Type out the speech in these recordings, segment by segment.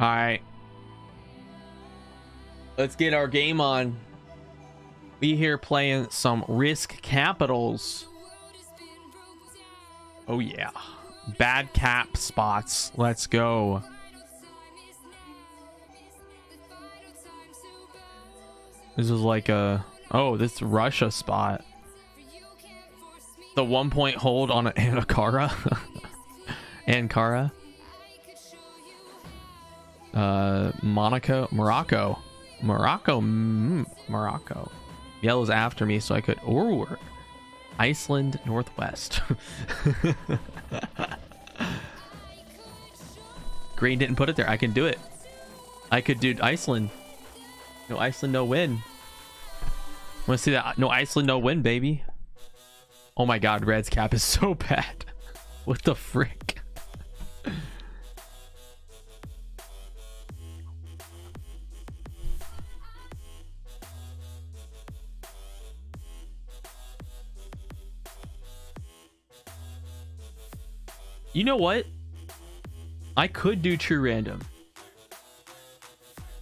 All right. Let's get our game on. We here playing some Risk Capitals. Oh yeah. Bad cap spots. Let's go. This is like a oh, this Russia spot. The one point hold on Ankara. Ankara. Uh, Monaco, Morocco, Morocco, mm, Morocco. Yellow's after me, so I could or Iceland Northwest. Green didn't put it there. I can do it. I could do Iceland. No Iceland, no win. Want to see that? No Iceland, no win, baby. Oh my God, Red's cap is so bad. what the frick? You know what? I could do true random.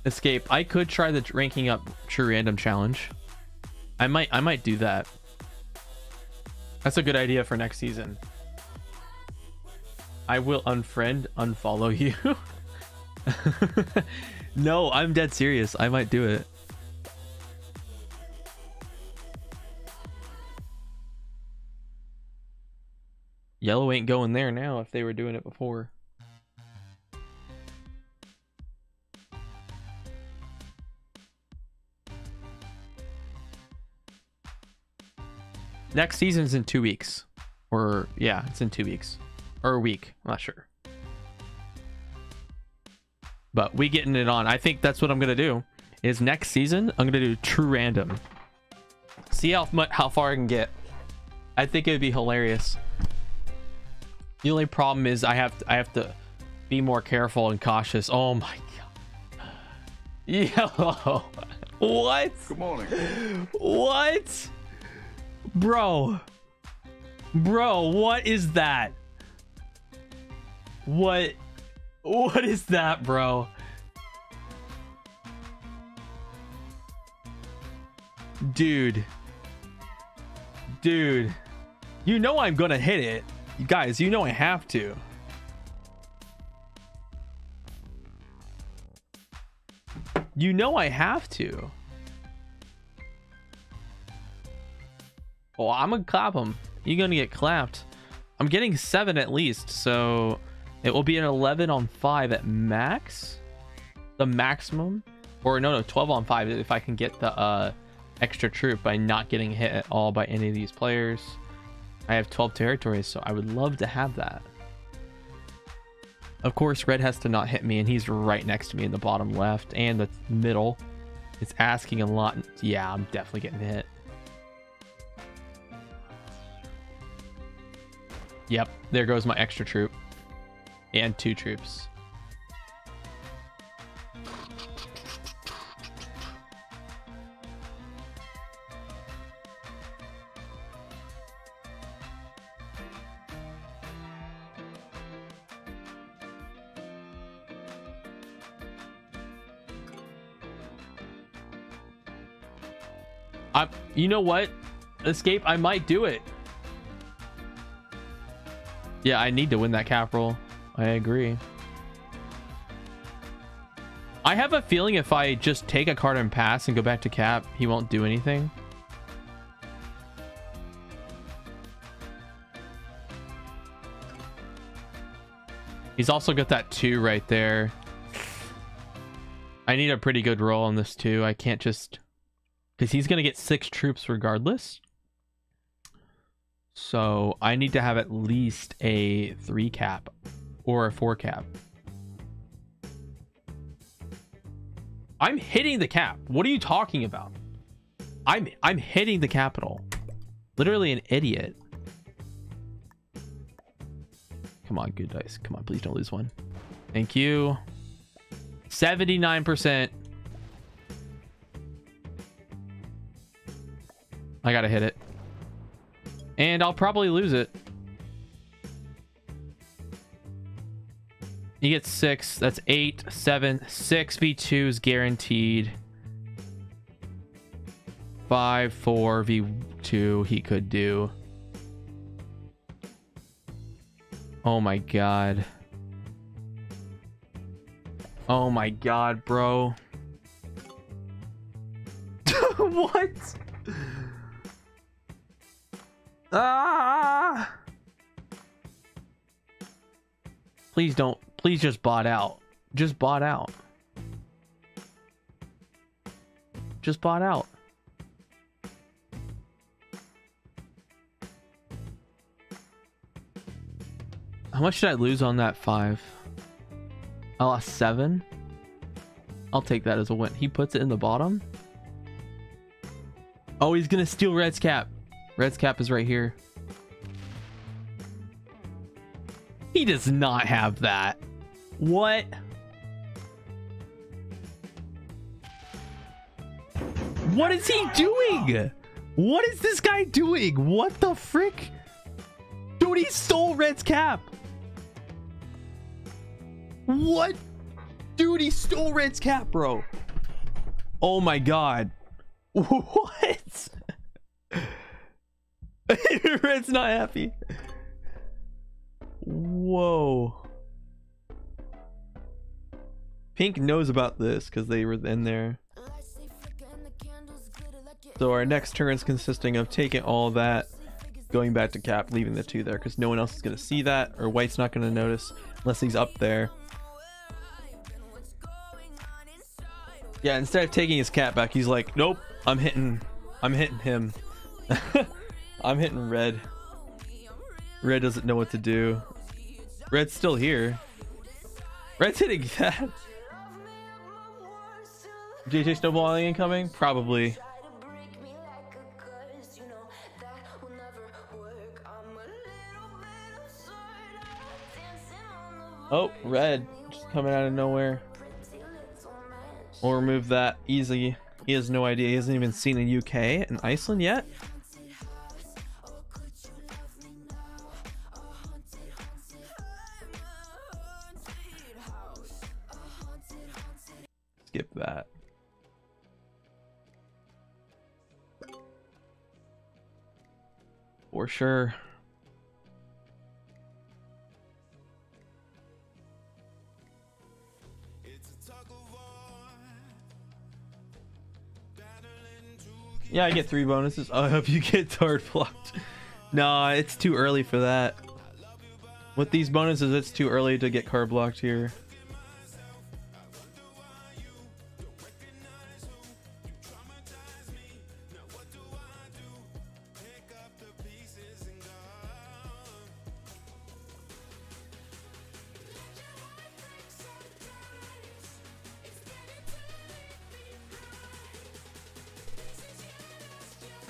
Escape. I could try the ranking up true random challenge. I might I might do that. That's a good idea for next season. I will unfriend, unfollow you. no, I'm dead serious. I might do it. Yellow ain't going there now if they were doing it before. Next season's in two weeks. Or, yeah, it's in two weeks. Or a week. I'm not sure. But we getting it on. I think that's what I'm going to do. Is next season, I'm going to do true random. See how, how far I can get. I think it would be hilarious. The only problem is I have to, I have to be more careful and cautious. Oh my god. Yo. What? Good morning. What? Bro. Bro, what is that? What What is that, bro? Dude. Dude. You know I'm going to hit it. You guys, you know I have to. You know I have to. Oh, I'm gonna clap him. You're gonna get clapped. I'm getting seven at least, so it will be an 11 on five at max. The maximum, or no, no, 12 on five if I can get the uh, extra troop by not getting hit at all by any of these players. I have 12 territories, so I would love to have that. Of course, red has to not hit me, and he's right next to me in the bottom left and the middle. It's asking a lot. Yeah, I'm definitely getting hit. Yep, there goes my extra troop. And two troops. You know what? Escape, I might do it. Yeah, I need to win that cap roll. I agree. I have a feeling if I just take a card and pass and go back to cap, he won't do anything. He's also got that two right there. I need a pretty good roll on this too. I can't just... Because he's going to get six troops regardless. So I need to have at least a three cap or a four cap. I'm hitting the cap. What are you talking about? I'm I'm hitting the capital. Literally an idiot. Come on, good dice. Come on, please don't lose one. Thank you. 79%. I gotta hit it. And I'll probably lose it. He gets six. That's eight, seven, six v2 is guaranteed. Five, four v2 he could do. Oh my god. Oh my god, bro. what? Ah! Please don't. Please just bot out. Just bot out. Just bot out. How much did I lose on that five? I lost seven. I'll take that as a win. He puts it in the bottom. Oh, he's gonna steal Red's cap. Red's cap is right here. He does not have that. What? What is he doing? What is this guy doing? What the frick? Dude, he stole Red's cap. What? Dude, he stole Red's cap, bro. Oh my god. What? Red's not happy. Whoa. Pink knows about this because they were in there. So our next turn is consisting of taking all that, going back to cap, leaving the two there because no one else is going to see that or white's not going to notice unless he's up there. Yeah, instead of taking his cat back, he's like, nope, I'm hitting, I'm hitting him. I'm hitting red. Red doesn't know what to do. Red's still here. Red's hitting that. JJ snowballing incoming? Probably. Oh, red. Just coming out of nowhere. We'll remove that easy. He has no idea. He hasn't even seen a UK and Iceland yet. Skip that. For sure. Yeah, I get three bonuses. I hope you get card blocked. nah, it's too early for that. With these bonuses, it's too early to get card blocked here.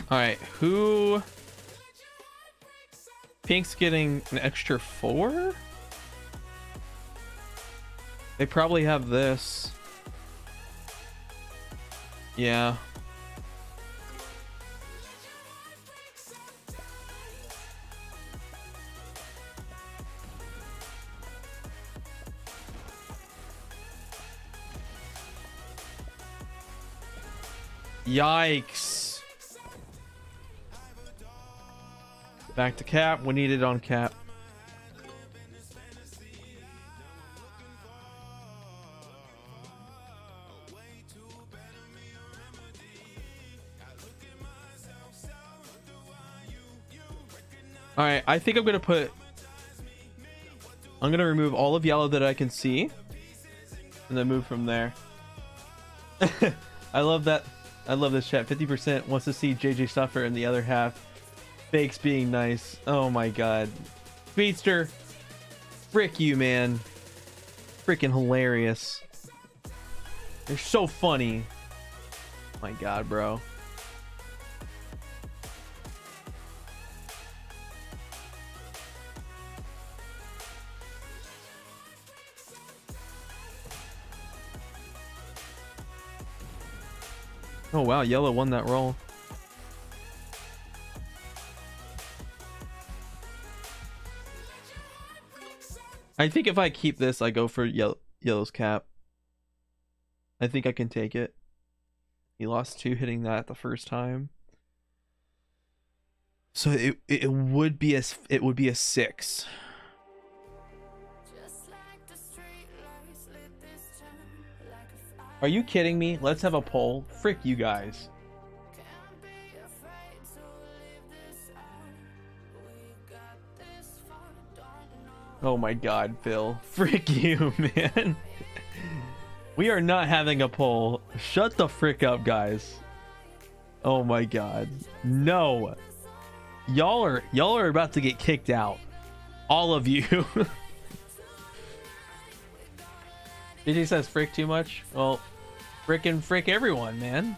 All right, who? Pink's getting an extra four? They probably have this. Yeah. Yikes. Back to cap. We need it on cap. All right, I think I'm gonna put. I'm gonna remove all of yellow that I can see, and then move from there. I love that. I love this chat. 50% wants to see JJ suffer, and the other half Fakes being nice. Oh my god. Speedster. Frick you, man. Freaking hilarious. They're so funny. Oh my god, bro. Oh wow, yellow won that roll. I think if I keep this, I go for yellow, yellow's cap. I think I can take it. He lost two hitting that the first time. So it it would be a it would be a six. Are you kidding me? Let's have a poll. Frick you guys. Oh my god, Phil. Frick you, man. we are not having a poll. Shut the frick up, guys. Oh my god. No. Y'all are y'all are about to get kicked out. All of you. DJ says frick too much. Well, frick and frick everyone, man.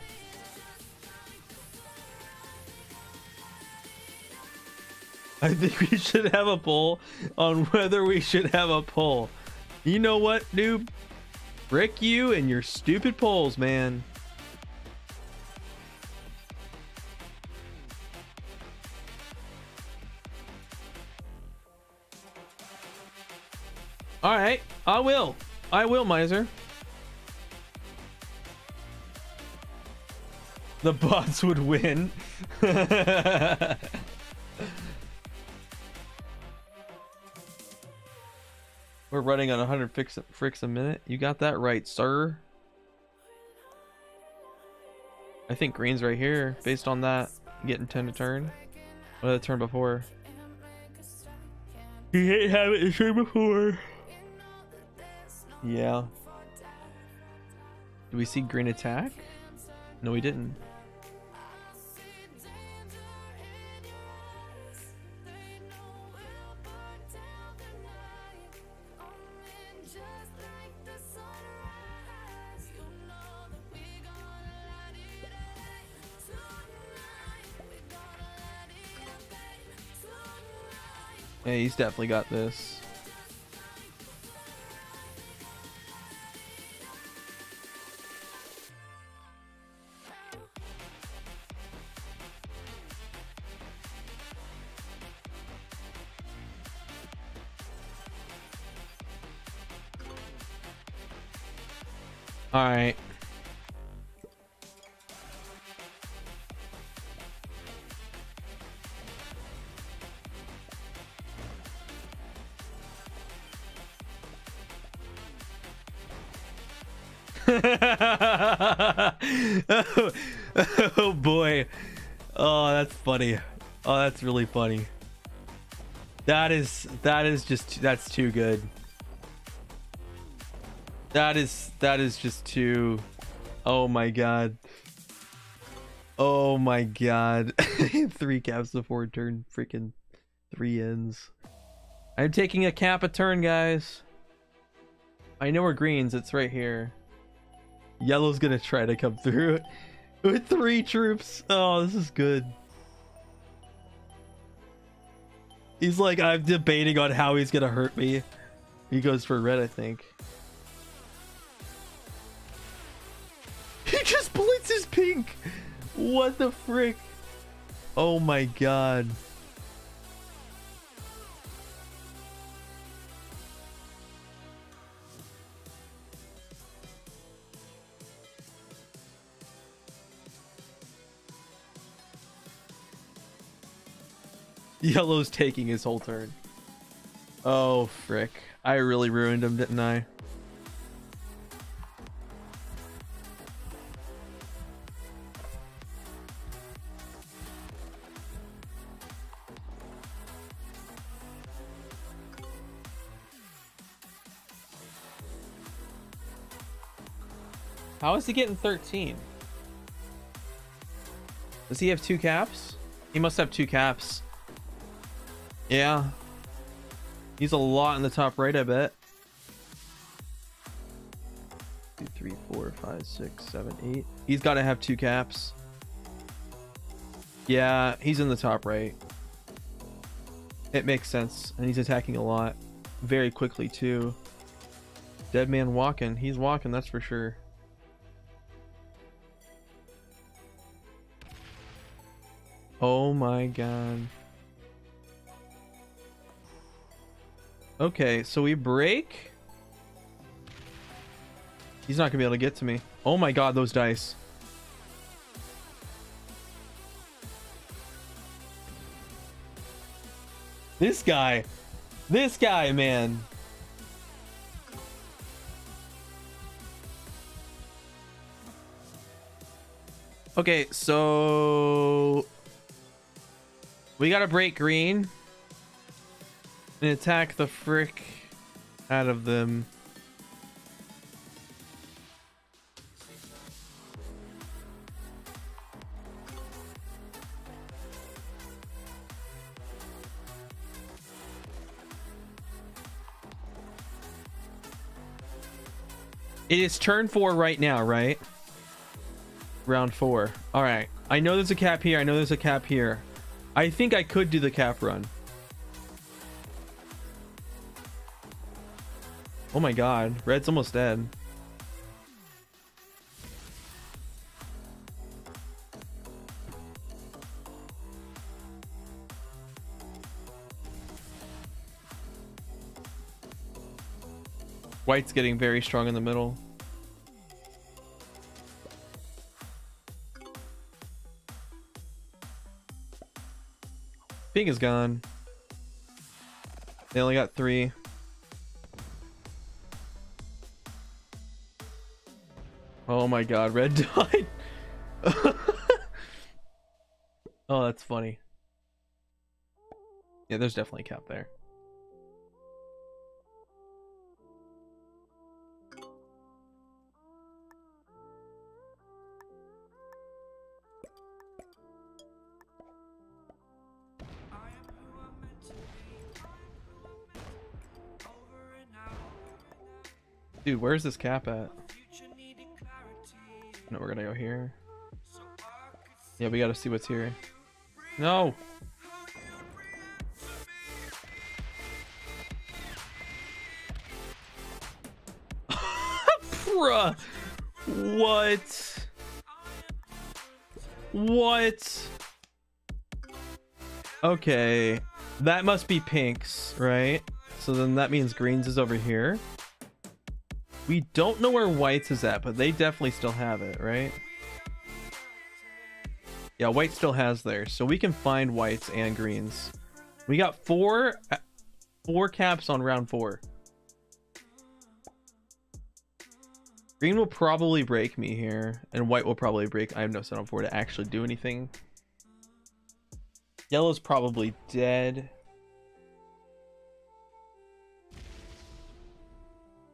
I think we should have a poll on whether we should have a poll. You know what, noob? Frick you and your stupid polls, man. All right, I will. I will, Miser. The bots would win. We're running on 100 fix, fricks a minute. You got that right, sir. I think green's right here, based on that. Getting 10 to turn. Oh, what did the turn before? He didn't have it the turn before. Yeah. Do we see green attack? No, we didn't. Yeah, he's definitely got this. Oh, oh boy. Oh, that's funny. Oh, that's really funny. That is that is just that's too good. That is that is just too Oh my god. Oh my god. three caps before turn freaking three ends. I'm taking a cap a turn, guys. I know where greens, it's right here. Yellow's gonna try to come through with three troops. Oh, this is good. He's like, I'm debating on how he's gonna hurt me. He goes for red, I think. He just blitzes pink. What the frick? Oh my god. Yellow's taking his whole turn. Oh, frick. I really ruined him, didn't I? How is he getting 13? Does he have two caps? He must have two caps. Yeah. He's a lot in the top right, I bet. Two, three, four, five, six, seven, eight. He's got to have two caps. Yeah, he's in the top right. It makes sense. And he's attacking a lot. Very quickly, too. Dead man walking. He's walking, that's for sure. Oh my god. Okay, so we break. He's not gonna be able to get to me. Oh my god, those dice. This guy. This guy, man. Okay, so we gotta break green and attack the frick out of them. It is turn four right now, right? Round four. All right. I know there's a cap here. I know there's a cap here. I think I could do the cap run. Oh my god. Red's almost dead. White's getting very strong in the middle. Pink is gone. They only got three. Oh my god, red died. oh, that's funny. Yeah, there's definitely a cap there. Dude, where's this cap at? No, we're gonna go here. Yeah, we gotta see what's here. No! Bruh! What? What? Okay. That must be pinks, right? So then that means greens is over here. We don't know where whites is at, but they definitely still have it, right? Yeah, white still has theirs, so we can find whites and greens. We got four, uh, four caps on round four. Green will probably break me here, and white will probably break. I have no set on four to actually do anything. Yellow's probably dead.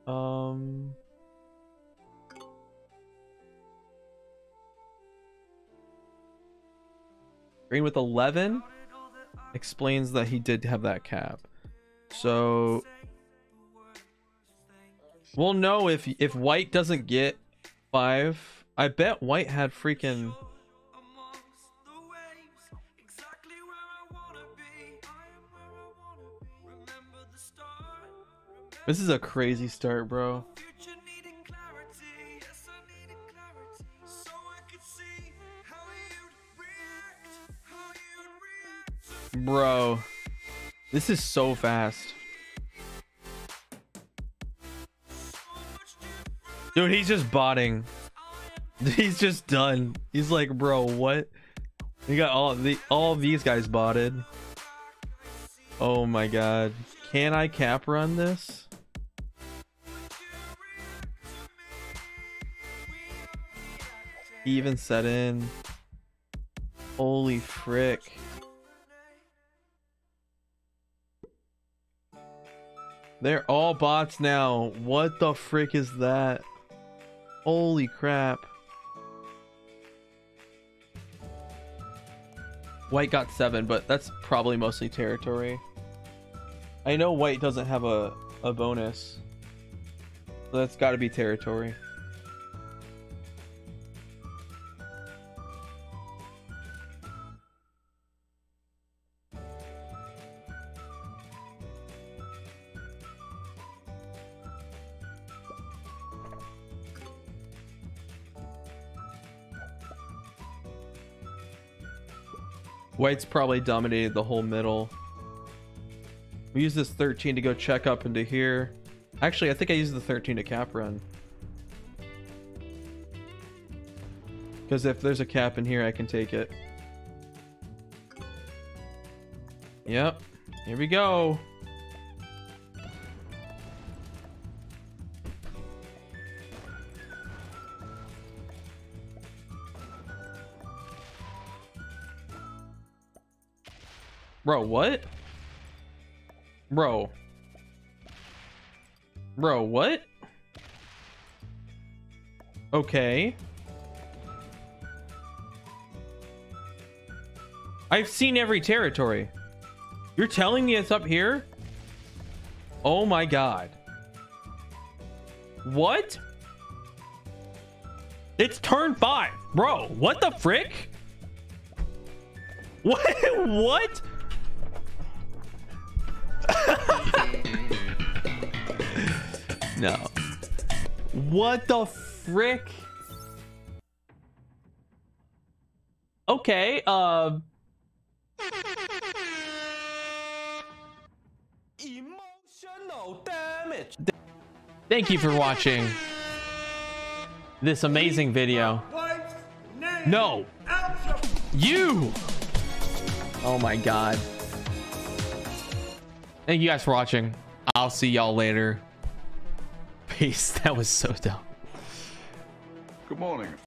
Um. Green with 11 explains that he did have that cap. So we'll know if if white doesn't get 5. I bet white had freaking This is a crazy start, bro. Bro. This is so fast. Dude, he's just botting. He's just done. He's like, bro, what? You got all the all these guys botted. Oh my god. Can I cap run this? Even set in. Holy frick. They're all bots now. What the frick is that? Holy crap. White got seven, but that's probably mostly territory. I know white doesn't have a, a bonus. So that's got to be territory. White's probably dominated the whole middle. We use this 13 to go check up into here. Actually, I think I used the 13 to cap run. Because if there's a cap in here, I can take it. Yep. Here we go. Bro, what? Bro. Bro, what? Okay. I've seen every territory. You're telling me it's up here? Oh my god. What? It's turn five. Bro, what the frick? What? what? no. What the frick? Okay, uh... Emotional damage. Thank you for watching this amazing video. No! You! Oh my god. Thank you guys for watching. I'll see y'all later. Peace. That was so dumb. Good morning.